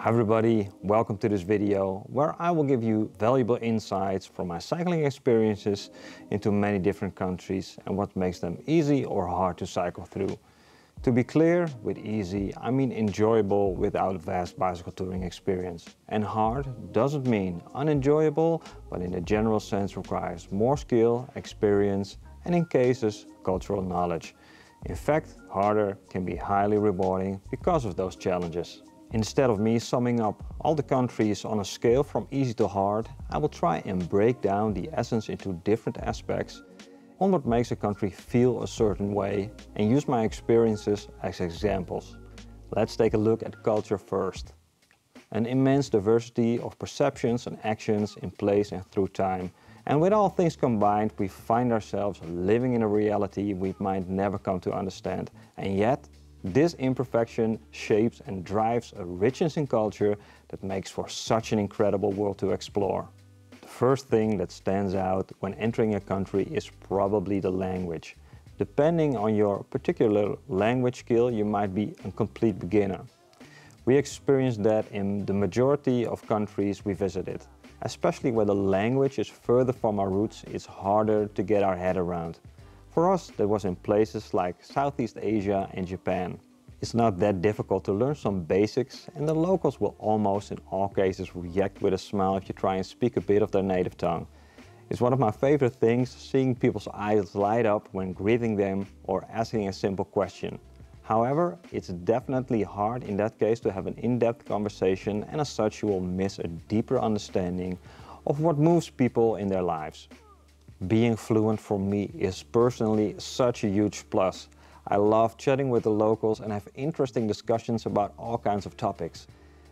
Hi everybody, welcome to this video where I will give you valuable insights from my cycling experiences into many different countries and what makes them easy or hard to cycle through. To be clear, with easy I mean enjoyable without vast bicycle touring experience. And hard doesn't mean unenjoyable, but in a general sense requires more skill, experience and in cases cultural knowledge. In fact, harder can be highly rewarding because of those challenges. Instead of me summing up all the countries on a scale from easy to hard, I will try and break down the essence into different aspects on what makes a country feel a certain way and use my experiences as examples. Let's take a look at culture first. An immense diversity of perceptions and actions in place and through time. And with all things combined, we find ourselves living in a reality we might never come to understand. And yet, this imperfection shapes and drives a richness in culture that makes for such an incredible world to explore. The first thing that stands out when entering a country is probably the language. Depending on your particular language skill, you might be a complete beginner. We experienced that in the majority of countries we visited. Especially where the language is further from our roots, it's harder to get our head around. For us, that was in places like Southeast Asia and Japan. It's not that difficult to learn some basics and the locals will almost in all cases react with a smile if you try and speak a bit of their native tongue. It's one of my favorite things seeing people's eyes light up when greeting them or asking a simple question. However, it's definitely hard in that case to have an in-depth conversation and as such you will miss a deeper understanding of what moves people in their lives. Being fluent for me is personally such a huge plus. I love chatting with the locals and have interesting discussions about all kinds of topics.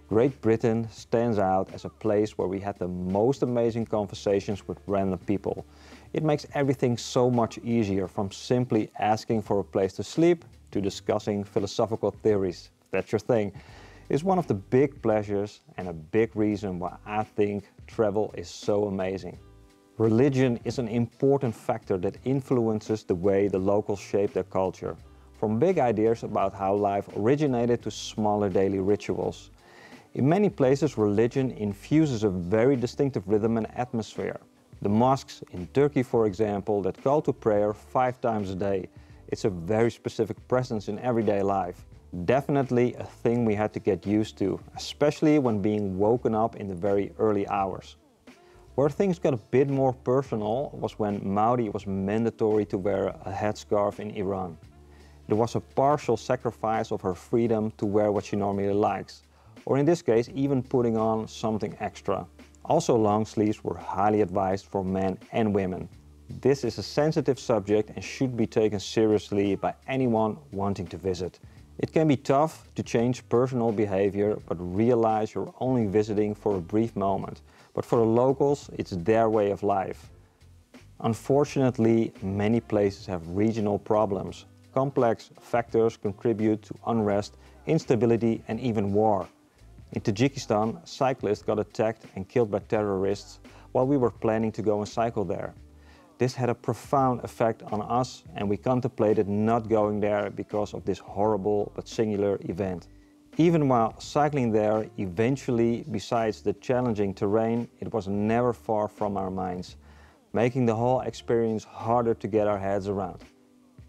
Great Britain stands out as a place where we had the most amazing conversations with random people. It makes everything so much easier from simply asking for a place to sleep to discussing philosophical theories. That's your thing. It's one of the big pleasures and a big reason why I think travel is so amazing. Religion is an important factor that influences the way the locals shape their culture, from big ideas about how life originated to smaller daily rituals. In many places, religion infuses a very distinctive rhythm and atmosphere. The mosques in Turkey, for example, that call to prayer five times a day. It's a very specific presence in everyday life. Definitely a thing we had to get used to, especially when being woken up in the very early hours. Where things got a bit more personal was when Mahdi was mandatory to wear a headscarf in Iran. It was a partial sacrifice of her freedom to wear what she normally likes, or in this case even putting on something extra. Also long sleeves were highly advised for men and women. This is a sensitive subject and should be taken seriously by anyone wanting to visit. It can be tough to change personal behavior, but realize you're only visiting for a brief moment but for the locals, it's their way of life. Unfortunately, many places have regional problems. Complex factors contribute to unrest, instability and even war. In Tajikistan, cyclists got attacked and killed by terrorists while we were planning to go and cycle there. This had a profound effect on us and we contemplated not going there because of this horrible but singular event. Even while cycling there, eventually, besides the challenging terrain, it was never far from our minds, making the whole experience harder to get our heads around.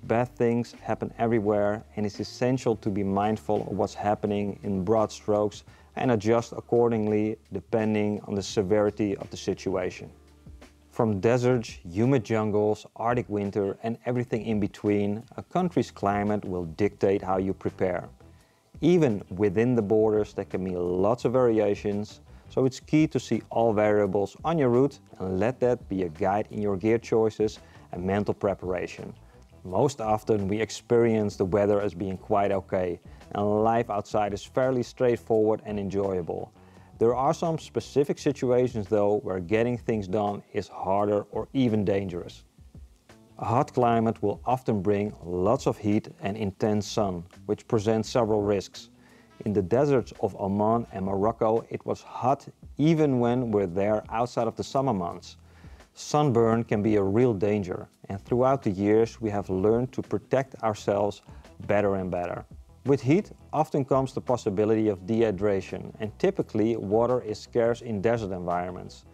Bad things happen everywhere and it's essential to be mindful of what's happening in broad strokes and adjust accordingly depending on the severity of the situation. From deserts, humid jungles, arctic winter and everything in between, a country's climate will dictate how you prepare. Even within the borders there can be lots of variations, so it's key to see all variables on your route and let that be a guide in your gear choices and mental preparation. Most often we experience the weather as being quite okay and life outside is fairly straightforward and enjoyable. There are some specific situations though where getting things done is harder or even dangerous. A hot climate will often bring lots of heat and intense sun, which presents several risks. In the deserts of Oman and Morocco it was hot even when we're there outside of the summer months. Sunburn can be a real danger and throughout the years we have learned to protect ourselves better and better. With heat often comes the possibility of dehydration and typically water is scarce in desert environments.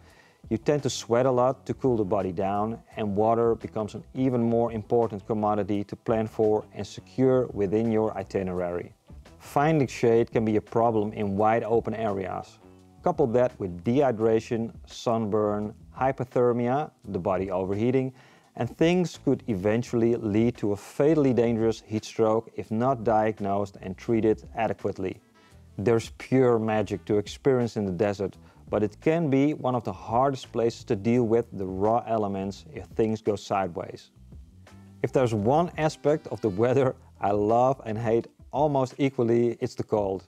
You tend to sweat a lot to cool the body down and water becomes an even more important commodity to plan for and secure within your itinerary. Finding shade can be a problem in wide open areas. Couple that with dehydration, sunburn, hypothermia, the body overheating, and things could eventually lead to a fatally dangerous heat stroke if not diagnosed and treated adequately. There's pure magic to experience in the desert, but it can be one of the hardest places to deal with the raw elements if things go sideways. If there's one aspect of the weather I love and hate almost equally, it's the cold.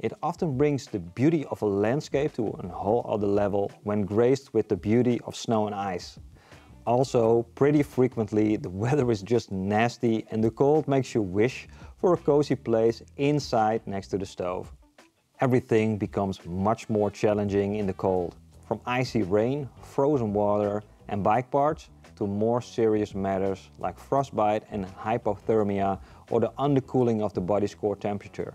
It often brings the beauty of a landscape to a whole other level when graced with the beauty of snow and ice. Also, pretty frequently the weather is just nasty and the cold makes you wish for a cozy place inside next to the stove. Everything becomes much more challenging in the cold. From icy rain, frozen water and bike parts to more serious matters like frostbite and hypothermia or the undercooling of the body's core temperature.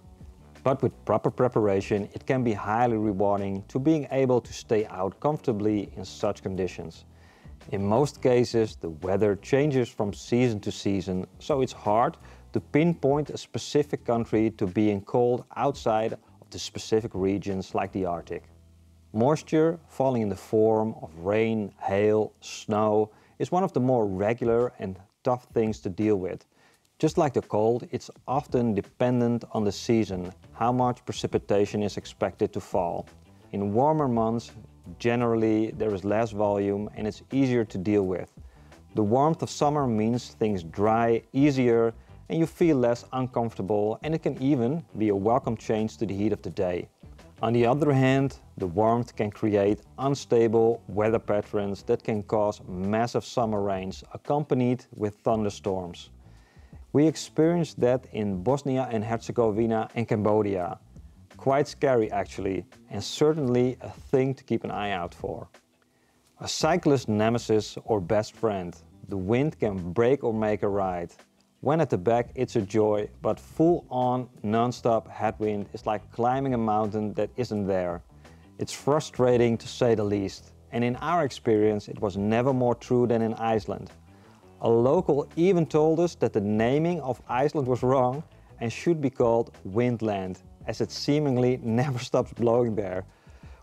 But with proper preparation, it can be highly rewarding to being able to stay out comfortably in such conditions. In most cases, the weather changes from season to season, so it's hard to pinpoint a specific country to being cold outside the specific regions like the Arctic. Moisture falling in the form of rain, hail, snow is one of the more regular and tough things to deal with. Just like the cold, it's often dependent on the season, how much precipitation is expected to fall. In warmer months, Generally, there is less volume and it's easier to deal with. The warmth of summer means things dry easier and you feel less uncomfortable and it can even be a welcome change to the heat of the day. On the other hand, the warmth can create unstable weather patterns that can cause massive summer rains accompanied with thunderstorms. We experienced that in Bosnia and Herzegovina and Cambodia, Quite scary actually, and certainly a thing to keep an eye out for. A cyclist nemesis or best friend, the wind can break or make a ride. When at the back it's a joy, but full on non-stop headwind is like climbing a mountain that isn't there. It's frustrating to say the least, and in our experience it was never more true than in Iceland. A local even told us that the naming of Iceland was wrong and should be called Windland as it seemingly never stops blowing there.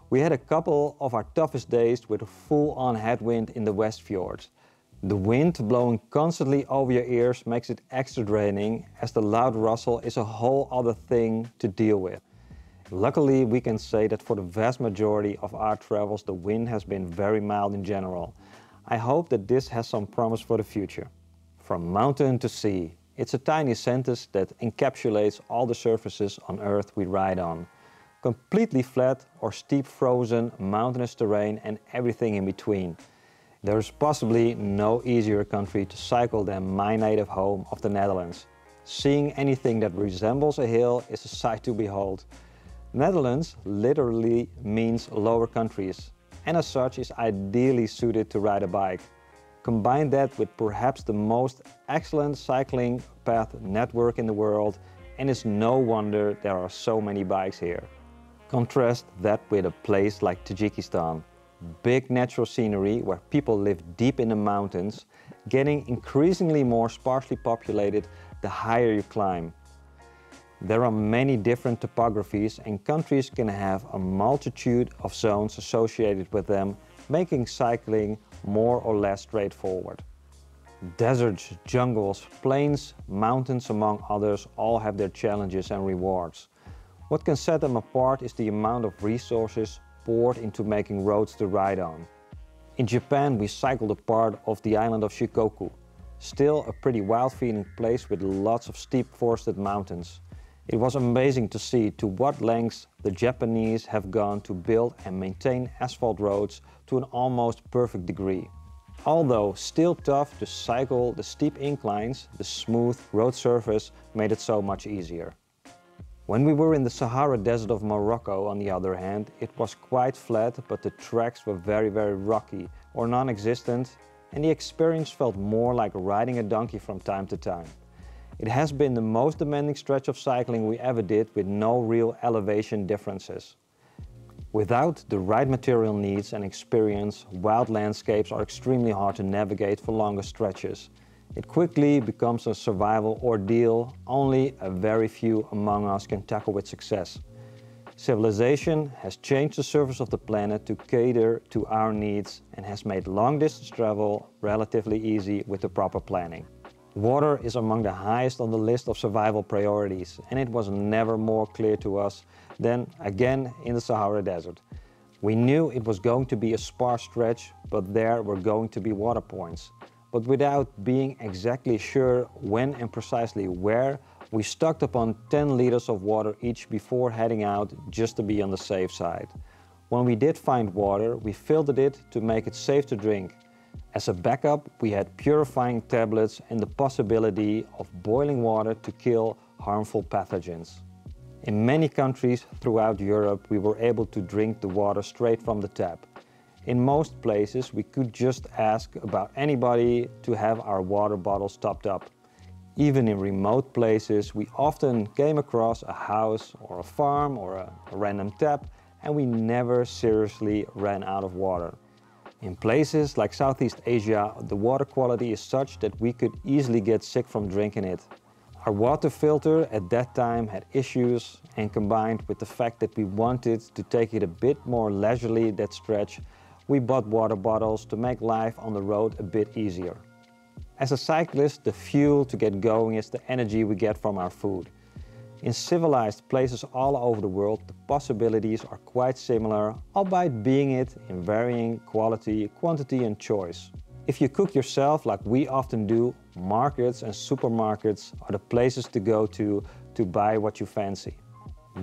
We had a couple of our toughest days with a full-on headwind in the West Fjords. The wind blowing constantly over your ears makes it extra draining as the loud rustle is a whole other thing to deal with. Luckily, we can say that for the vast majority of our travels, the wind has been very mild in general. I hope that this has some promise for the future. From mountain to sea, it's a tiny sentence that encapsulates all the surfaces on Earth we ride on. Completely flat or steep frozen mountainous terrain and everything in between. There is possibly no easier country to cycle than my native home of the Netherlands. Seeing anything that resembles a hill is a sight to behold. Netherlands literally means lower countries and as such is ideally suited to ride a bike. Combine that with perhaps the most excellent cycling path network in the world and it's no wonder there are so many bikes here. Contrast that with a place like Tajikistan. Big natural scenery where people live deep in the mountains, getting increasingly more sparsely populated the higher you climb. There are many different topographies and countries can have a multitude of zones associated with them, making cycling more or less straightforward. Deserts, jungles, plains, mountains among others all have their challenges and rewards. What can set them apart is the amount of resources poured into making roads to ride on. In Japan we cycled a part of the island of Shikoku, still a pretty wild feeling place with lots of steep forested mountains. It was amazing to see to what lengths the Japanese have gone to build and maintain asphalt roads to an almost perfect degree. Although still tough to cycle the steep inclines, the smooth road surface made it so much easier. When we were in the Sahara Desert of Morocco, on the other hand, it was quite flat, but the tracks were very, very rocky or non-existent, and the experience felt more like riding a donkey from time to time. It has been the most demanding stretch of cycling we ever did with no real elevation differences. Without the right material needs and experience, wild landscapes are extremely hard to navigate for longer stretches. It quickly becomes a survival ordeal only a very few among us can tackle with success. Civilization has changed the surface of the planet to cater to our needs and has made long distance travel relatively easy with the proper planning. Water is among the highest on the list of survival priorities and it was never more clear to us than again in the Sahara Desert. We knew it was going to be a sparse stretch, but there were going to be water points. But without being exactly sure when and precisely where, we stocked upon 10 liters of water each before heading out just to be on the safe side. When we did find water, we filtered it to make it safe to drink as a backup, we had purifying tablets and the possibility of boiling water to kill harmful pathogens. In many countries throughout Europe, we were able to drink the water straight from the tap. In most places, we could just ask about anybody to have our water bottles topped up. Even in remote places, we often came across a house or a farm or a, a random tap and we never seriously ran out of water. In places like Southeast Asia, the water quality is such that we could easily get sick from drinking it. Our water filter at that time had issues and combined with the fact that we wanted to take it a bit more leisurely that stretch, we bought water bottles to make life on the road a bit easier. As a cyclist, the fuel to get going is the energy we get from our food. In civilized places all over the world, the possibilities are quite similar, albeit being it in varying quality, quantity and choice. If you cook yourself like we often do, markets and supermarkets are the places to go to to buy what you fancy.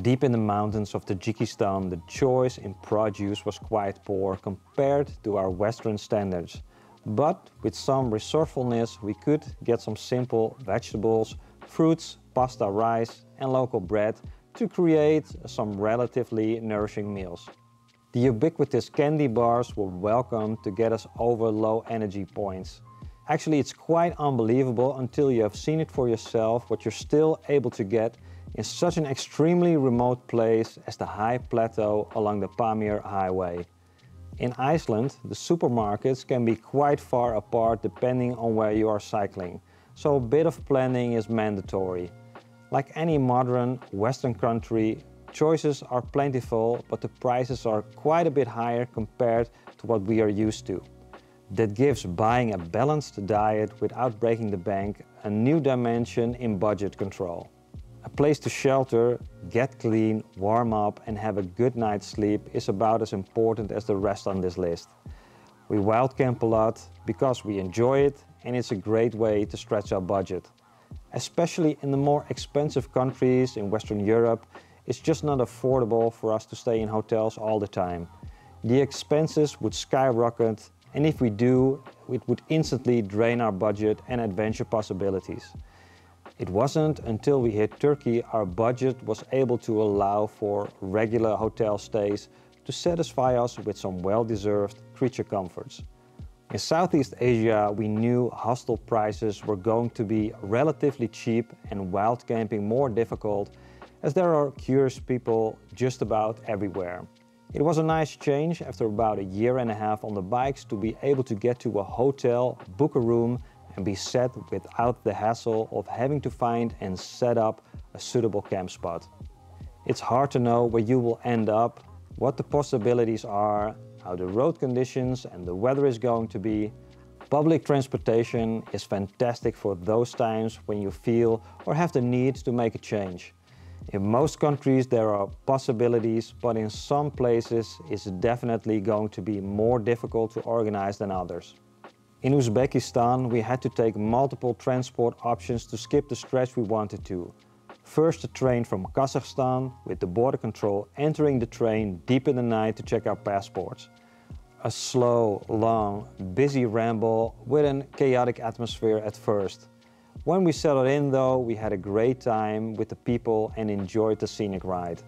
Deep in the mountains of Tajikistan, the choice in produce was quite poor compared to our Western standards. But with some resourcefulness, we could get some simple vegetables, fruits, pasta, rice and local bread to create some relatively nourishing meals. The ubiquitous candy bars were welcome to get us over low energy points. Actually, it's quite unbelievable until you have seen it for yourself what you're still able to get in such an extremely remote place as the high plateau along the Pamir Highway. In Iceland, the supermarkets can be quite far apart depending on where you are cycling, so a bit of planning is mandatory. Like any modern Western country, choices are plentiful, but the prices are quite a bit higher compared to what we are used to. That gives buying a balanced diet without breaking the bank a new dimension in budget control. A place to shelter, get clean, warm up and have a good night's sleep is about as important as the rest on this list. We wild camp a lot because we enjoy it and it's a great way to stretch our budget especially in the more expensive countries in Western Europe, it's just not affordable for us to stay in hotels all the time. The expenses would skyrocket, and if we do, it would instantly drain our budget and adventure possibilities. It wasn't until we hit Turkey our budget was able to allow for regular hotel stays to satisfy us with some well-deserved creature comforts. In Southeast Asia, we knew hostel prices were going to be relatively cheap and wild camping more difficult as there are curious people just about everywhere. It was a nice change after about a year and a half on the bikes to be able to get to a hotel, book a room and be set without the hassle of having to find and set up a suitable camp spot. It's hard to know where you will end up, what the possibilities are how the road conditions and the weather is going to be. Public transportation is fantastic for those times when you feel or have the need to make a change. In most countries there are possibilities, but in some places it's definitely going to be more difficult to organize than others. In Uzbekistan we had to take multiple transport options to skip the stretch we wanted to. First a train from Kazakhstan with the border control entering the train deep in the night to check our passports a slow, long, busy ramble with a chaotic atmosphere at first. When we settled in though, we had a great time with the people and enjoyed the scenic ride.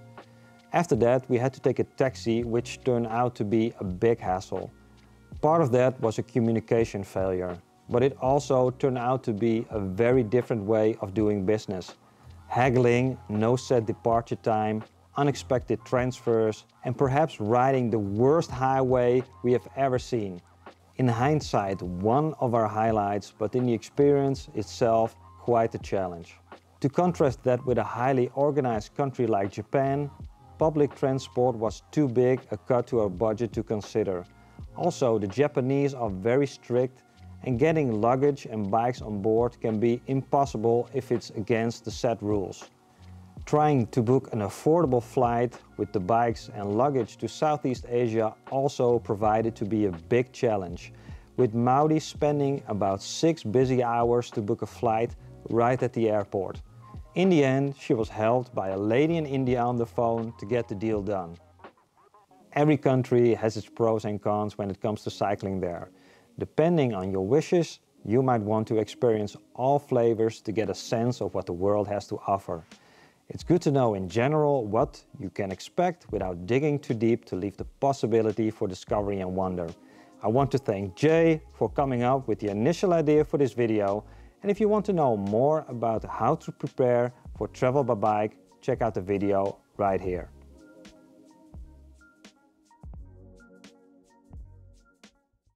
After that, we had to take a taxi, which turned out to be a big hassle. Part of that was a communication failure. but it also turned out to be a very different way of doing business. Haggling, no set departure time, unexpected transfers, and perhaps riding the worst highway we have ever seen. In hindsight, one of our highlights, but in the experience itself, quite a challenge. To contrast that with a highly organized country like Japan, public transport was too big a cut to our budget to consider. Also, the Japanese are very strict and getting luggage and bikes on board can be impossible if it's against the set rules. Trying to book an affordable flight with the bikes and luggage to Southeast Asia also provided to be a big challenge, with Maudi spending about six busy hours to book a flight right at the airport. In the end, she was helped by a lady in India on the phone to get the deal done. Every country has its pros and cons when it comes to cycling there. Depending on your wishes, you might want to experience all flavors to get a sense of what the world has to offer. It's good to know in general what you can expect without digging too deep to leave the possibility for discovery and wonder. I want to thank Jay for coming up with the initial idea for this video. And if you want to know more about how to prepare for travel by bike, check out the video right here.